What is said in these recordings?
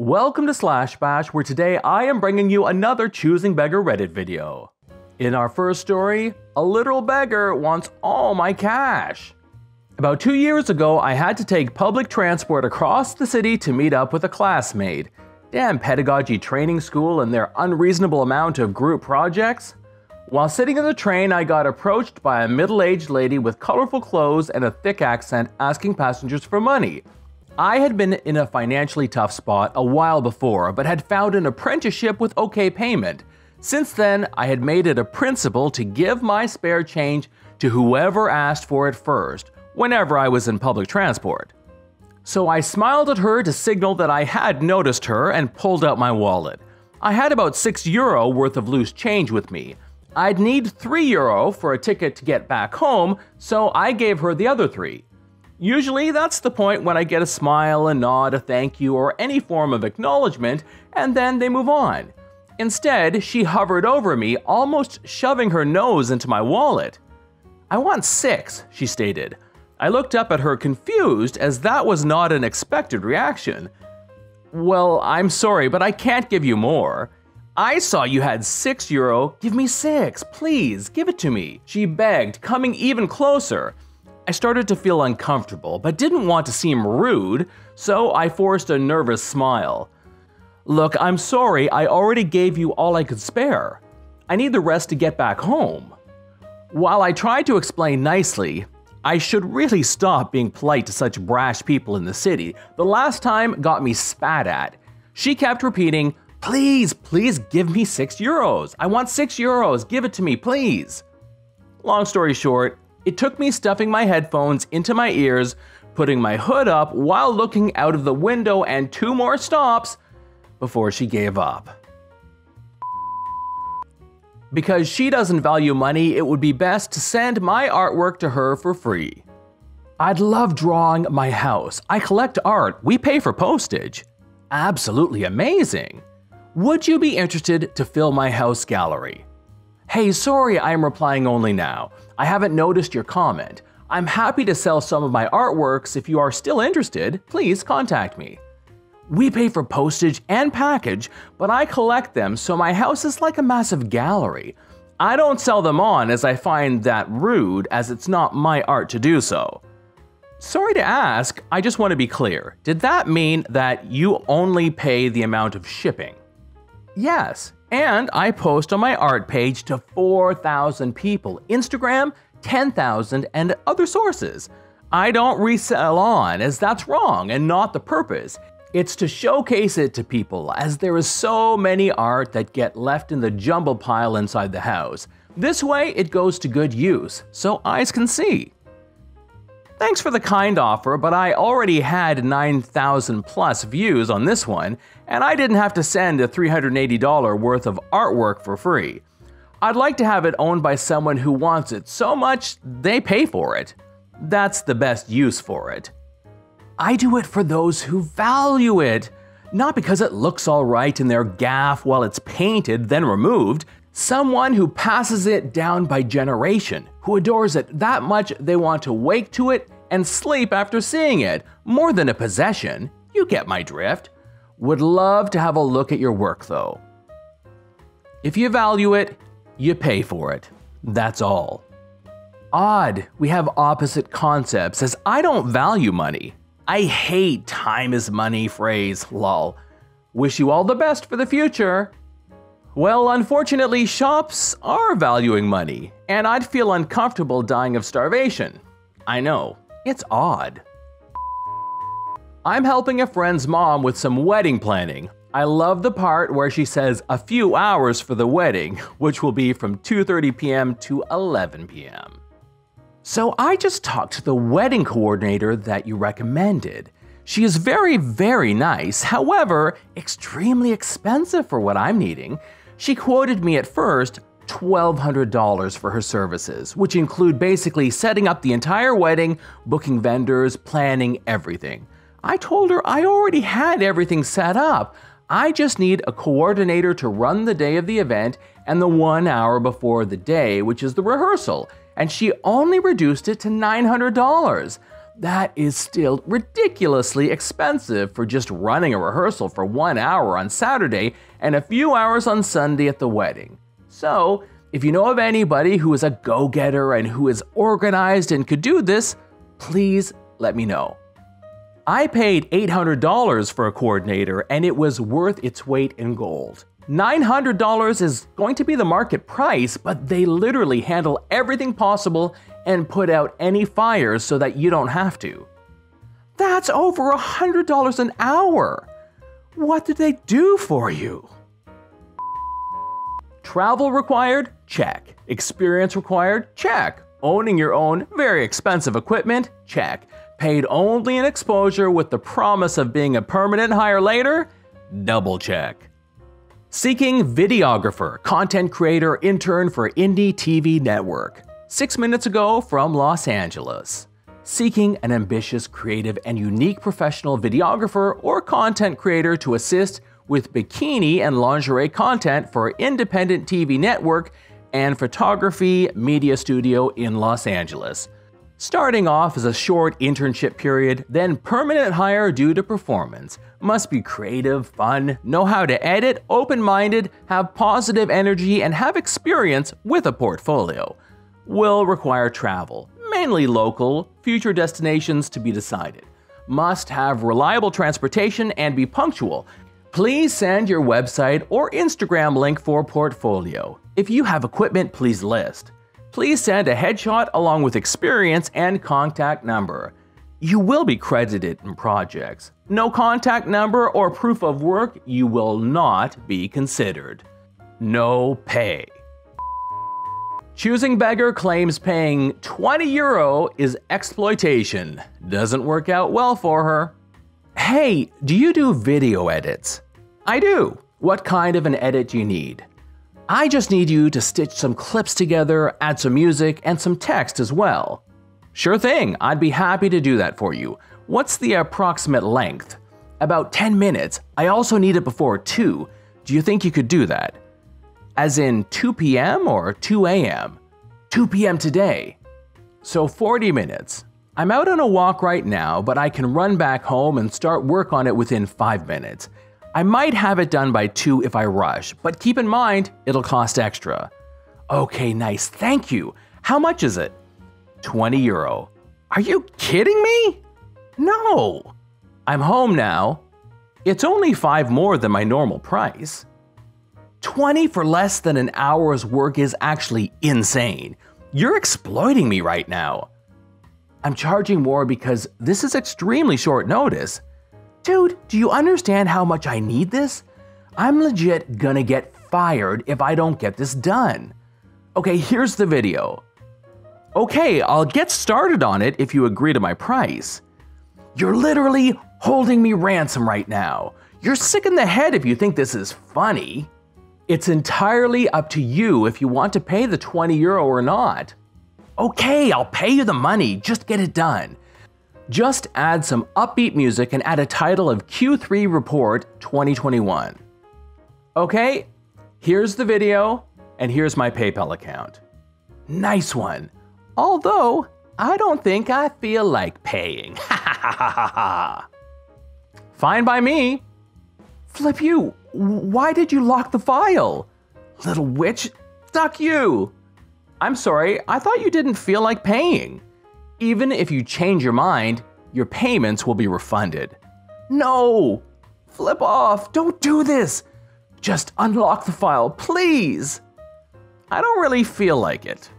Welcome to Slash Bash, where today I am bringing you another Choosing Beggar Reddit video. In our first story, a literal beggar wants all my cash. About two years ago, I had to take public transport across the city to meet up with a classmate. Damn pedagogy training school and their unreasonable amount of group projects. While sitting in the train, I got approached by a middle aged lady with colorful clothes and a thick accent asking passengers for money. I had been in a financially tough spot a while before, but had found an apprenticeship with okay payment. Since then, I had made it a principle to give my spare change to whoever asked for it first, whenever I was in public transport. So I smiled at her to signal that I had noticed her and pulled out my wallet. I had about 6 euro worth of loose change with me. I'd need 3 euro for a ticket to get back home, so I gave her the other 3. Usually, that's the point when I get a smile, a nod, a thank you, or any form of acknowledgement, and then they move on. Instead, she hovered over me, almost shoving her nose into my wallet. I want six, she stated. I looked up at her confused, as that was not an expected reaction. Well, I'm sorry, but I can't give you more. I saw you had six euro. Give me six, please, give it to me. She begged, coming even closer. I started to feel uncomfortable, but didn't want to seem rude, so I forced a nervous smile. Look, I'm sorry, I already gave you all I could spare. I need the rest to get back home. While I tried to explain nicely, I should really stop being polite to such brash people in the city. The last time got me spat at. She kept repeating, Please, please give me 6 euros. I want 6 euros. Give it to me, please. Long story short, it took me stuffing my headphones into my ears, putting my hood up while looking out of the window, and two more stops before she gave up. Because she doesn't value money, it would be best to send my artwork to her for free. I'd love drawing my house. I collect art. We pay for postage. Absolutely amazing. Would you be interested to fill my house gallery? Hey, sorry, I am replying only now. I haven't noticed your comment. I'm happy to sell some of my artworks. If you are still interested, please contact me. We pay for postage and package, but I collect them so my house is like a massive gallery. I don't sell them on as I find that rude as it's not my art to do so. Sorry to ask, I just want to be clear. Did that mean that you only pay the amount of shipping? Yes, and I post on my art page to 4,000 people, Instagram 10,000, and other sources. I don't resell on, as that's wrong and not the purpose. It's to showcase it to people, as there is so many art that get left in the jumble pile inside the house. This way, it goes to good use, so eyes can see. Thanks for the kind offer, but I already had 9,000 plus views on this one, and I didn't have to send a $380 worth of artwork for free. I'd like to have it owned by someone who wants it so much they pay for it. That's the best use for it. I do it for those who value it, not because it looks alright in their gaff while it's painted then removed, Someone who passes it down by generation, who adores it that much they want to wake to it and sleep after seeing it, more than a possession. You get my drift. Would love to have a look at your work though. If you value it, you pay for it. That's all. Odd, we have opposite concepts as I don't value money. I hate time is money phrase, lol. Wish you all the best for the future. Well, unfortunately, shops are valuing money, and I'd feel uncomfortable dying of starvation. I know, it's odd. I'm helping a friend's mom with some wedding planning. I love the part where she says a few hours for the wedding, which will be from 2:30 p.m. to 11 p.m. So I just talked to the wedding coordinator that you recommended. She is very, very nice, however, extremely expensive for what I'm needing. She quoted me at first $1,200 for her services, which include basically setting up the entire wedding, booking vendors, planning everything. I told her I already had everything set up. I just need a coordinator to run the day of the event and the one hour before the day, which is the rehearsal, and she only reduced it to $900. That is still ridiculously expensive for just running a rehearsal for one hour on Saturday and a few hours on Sunday at the wedding. So, if you know of anybody who is a go getter and who is organized and could do this, please let me know. I paid $800 for a coordinator and it was worth its weight in gold. $900 is going to be the market price, but they literally handle everything possible and put out any fires so that you don't have to. That's over $100 an hour. What did they do for you? Travel required? Check. Experience required? Check. Owning your own very expensive equipment? Check. Paid only in exposure with the promise of being a permanent hire later? Double check. Seeking videographer, content creator, intern for Indie TV Network. Six minutes ago from Los Angeles. Seeking an ambitious, creative, and unique professional videographer or content creator to assist with bikini and lingerie content for independent TV network and photography media studio in Los Angeles. Starting off as a short internship period, then permanent hire due to performance. Must be creative, fun, know how to edit, open minded, have positive energy, and have experience with a portfolio. Will require travel, mainly local, future destinations to be decided. Must have reliable transportation and be punctual. Please send your website or Instagram link for portfolio. If you have equipment, please list please send a headshot along with experience and contact number. You will be credited in projects. No contact number or proof of work, you will not be considered. No pay. Choosing Beggar claims paying 20 euro is exploitation. Doesn't work out well for her. Hey, do you do video edits? I do. What kind of an edit do you need? I just need you to stitch some clips together, add some music, and some text as well. Sure thing, I'd be happy to do that for you. What's the approximate length? About 10 minutes. I also need it before 2. Do you think you could do that? As in 2 p.m. or 2 a.m.? 2 p.m. today. So 40 minutes. I'm out on a walk right now, but I can run back home and start work on it within 5 minutes. I might have it done by 2 if I rush, but keep in mind, it'll cost extra. Okay, nice, thank you. How much is it? 20 euro. Are you kidding me? No. I'm home now. It's only 5 more than my normal price. 20 for less than an hour's work is actually insane. You're exploiting me right now. I'm charging more because this is extremely short notice. Dude, do you understand how much I need this? I'm legit gonna get fired if I don't get this done. Okay, here's the video. Okay, I'll get started on it if you agree to my price. You're literally holding me ransom right now. You're sick in the head if you think this is funny. It's entirely up to you if you want to pay the 20 euro or not. Okay, I'll pay you the money, just get it done. Just add some upbeat music and add a title of Q3 Report 2021. Okay, here's the video, and here's my PayPal account. Nice one. Although, I don't think I feel like paying. Fine by me. Flip you, why did you lock the file? Little witch, duck you. I'm sorry, I thought you didn't feel like paying. Even if you change your mind, your payments will be refunded. No! Flip off! Don't do this! Just unlock the file, please! I don't really feel like it.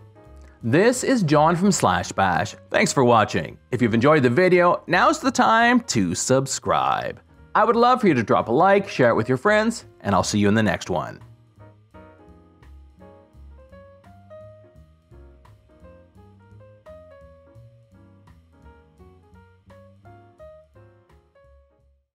This is John from Slash Bash. Thanks for watching. If you've enjoyed the video, now's the time to subscribe. I would love for you to drop a like, share it with your friends, and I'll see you in the next one.